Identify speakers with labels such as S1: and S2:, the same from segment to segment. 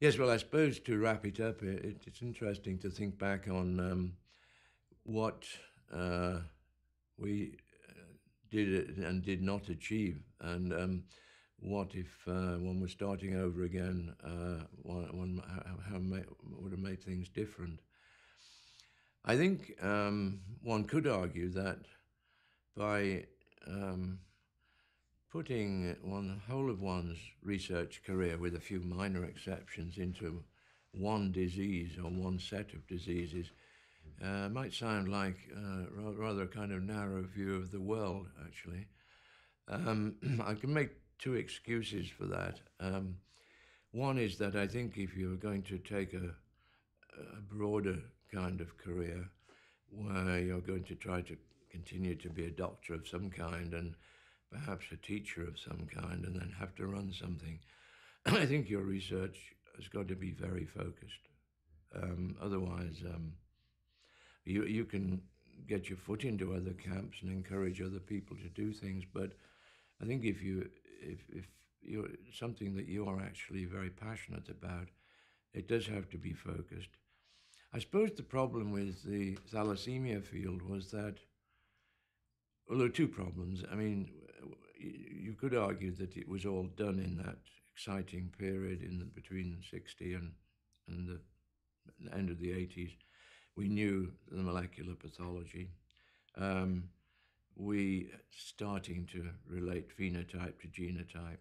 S1: Yes, well, I suppose to wrap it up, it, it's interesting to think back on um, what uh, we uh, did and did not achieve, and um, what if uh, one was starting over again, uh, one, one, how, how would have made things different. I think um, one could argue that by um, putting one whole of one's research career, with a few minor exceptions, into one disease or one set of diseases uh, might sound like uh, rather a kind of narrow view of the world, actually. Um, I can make two excuses for that. Um, one is that I think if you're going to take a, a broader kind of career where you're going to try to continue to be a doctor of some kind and perhaps a teacher of some kind and then have to run something. I think your research has got to be very focused. Um, otherwise, um, you you can get your foot into other camps and encourage other people to do things. But I think if you if if you're something that you are actually very passionate about, it does have to be focused. I suppose the problem with the thalassemia field was that well, there are two problems. I mean, could argue that it was all done in that exciting period in the, between 60 and, and the end of the 80s. We knew the molecular pathology. Um, we starting to relate phenotype to genotype,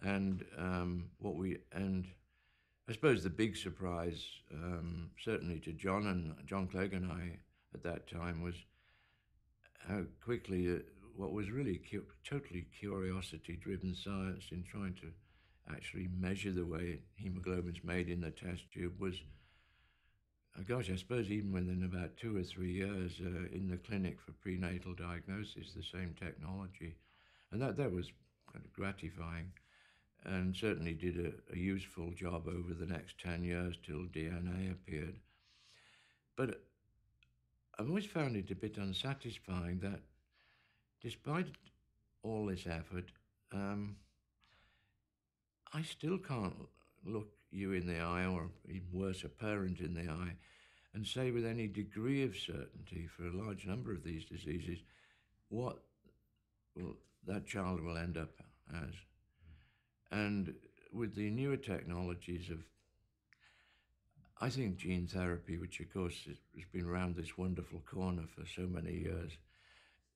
S1: and um, what we and I suppose the big surprise, um, certainly to John and John Clegg and I at that time, was how quickly uh, what was really cu- totally curiosity driven science in trying to actually measure the way hemoglobin's made in the test tube was, uh, gosh, I suppose even within about two or three years uh, in the clinic for prenatal diagnosis, the same technology. And that, that was kind of gratifying and certainly did a, a useful job over the next 10 years till DNA appeared. But I've always found it a bit unsatisfying that despite all this effort, um, I still can't look you in the eye, or even worse, a parent in the eye, and say with any degree of certainty for a large number of these diseases what that child will end up as. And with the newer technologies of I think gene therapy, which of course has been around this wonderful corner for so many years,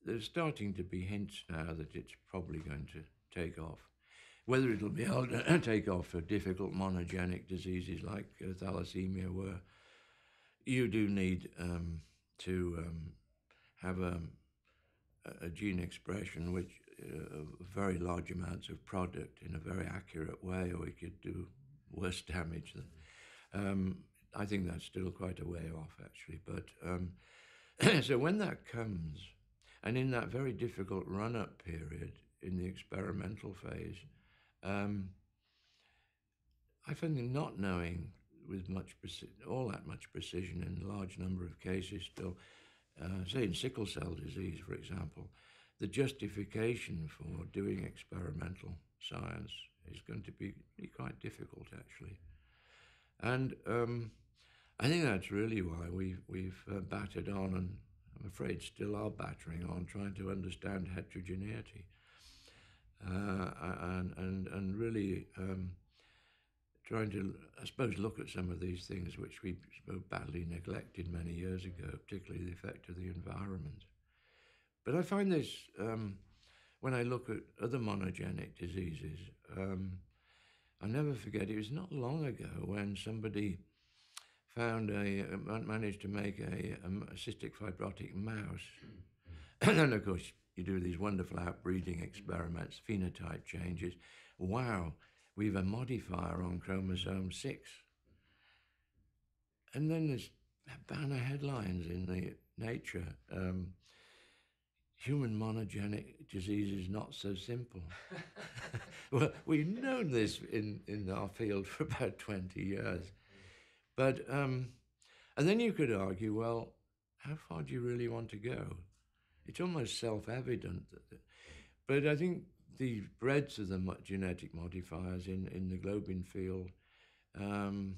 S1: there's starting to be hints now that it's probably going to take off. Whether it'll be able to take off for difficult monogenic diseases like uh, thalassemia, where you do need um, to um, have a, a, gene expression which uh, very large amounts of product in a very accurate way, or it could do worse damage than. Um, I think that's still quite a way off, actually. But um, so when that comes, and in that very difficult run up period in the experimental phase, um, I find not knowing with much all that much precision in a large number of cases still, uh, say in sickle cell disease, for example, the justification for doing experimental science is going to be, quite difficult, actually. And um, I think that's really why we've, we've uh, battered on, and afraid still are battering on, trying to understand heterogeneity. Uh, and, and, and really um, trying to, I suppose, look at some of these things which we so badly neglected many years ago, particularly the effect of the environment. But I find this, um, when I look at other monogenic diseases, um, I never forget, it was not long ago when somebody found a, managed to make a, a cystic fibrotic mouse. and then, of course, you do these wonderful outbreeding experiments, phenotype changes. Wow, we have a modifier on chromosome 6. And then there's banner headlines in the Nature. Um, human monogenic disease is not so simple. well, we've known this in, in our field for about 20 years. But, um, and then you could argue, well, how far do you really want to go? It's almost self evident. But I think the breadth of the genetic modifiers in, in the globin field um,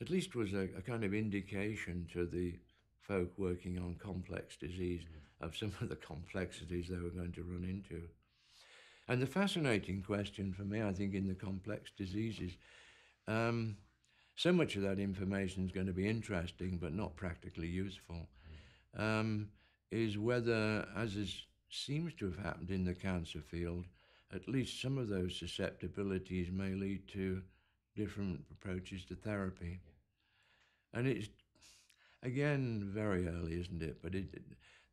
S1: at least was a, a, kind of indication to the folk working on complex disease mm. of some of the complexities they were going to run into. And the fascinating question for me, I think, in the complex diseases, um, so much of that information is going to be interesting but not practically useful, mm. um, is whether, as is, seems to have happened in the cancer field, at least some of those susceptibilities may lead to different approaches to therapy. And it's, again, very early, isn't it? But it,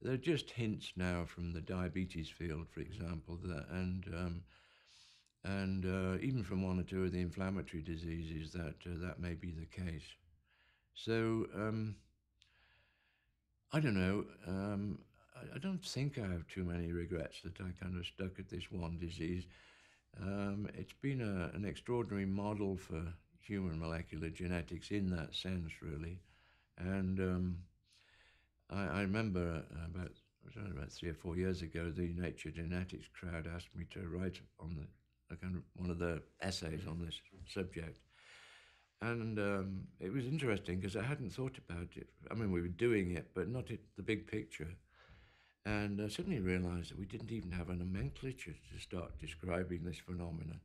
S1: there are just hints now from the diabetes field, for example, that, and um, and uh, even from one or two of the inflammatory diseases that uh, that may be the case. So um, I don't know. Um, I, I, don't think I have too many regrets that I kind of stuck at this one disease. Um, it's been a, an extraordinary model for human molecular genetics in that sense, really. And um, I, I, remember about about three or four years ago, the Nature Genetics crowd asked me to write on the kind of one of the essays on this subject. And um, it was interesting because I hadn't thought about it. I mean, we were doing it, but not it, the big picture. And I suddenly realized that we didn't even have a nomenclature to start describing this phenomenon.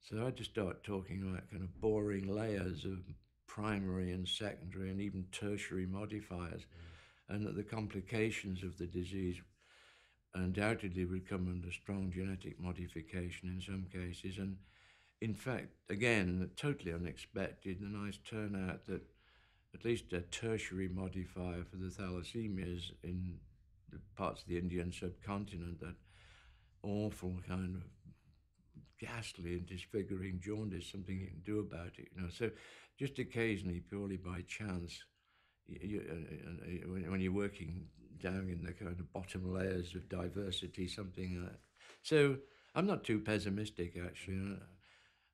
S1: So I just start talking about kind of boring layers of primary and secondary and even tertiary modifiers, and that the complications of the disease undoubtedly would come under strong genetic modification in some cases. And in fact, again, totally unexpected, the nice turnout that at least a tertiary modifier for the thalassemias in the parts of the Indian subcontinent, that awful kind of ghastly and disfiguring jaundice, something you can do about it, you know. So just occasionally, purely by chance, you, uh, uh, when you're working down in the kind of bottom layers of diversity, something like that. So I'm not too pessimistic, actually.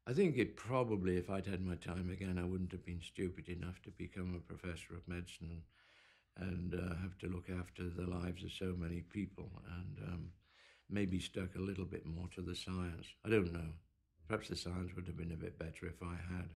S1: I think it probably, if I'd had my time again, I wouldn't have been stupid enough to become a professor of medicine and uh, have to look after the lives of so many people and um, maybe stuck a little bit more to the science. I don't know. Perhaps the science would have been a bit better if I had.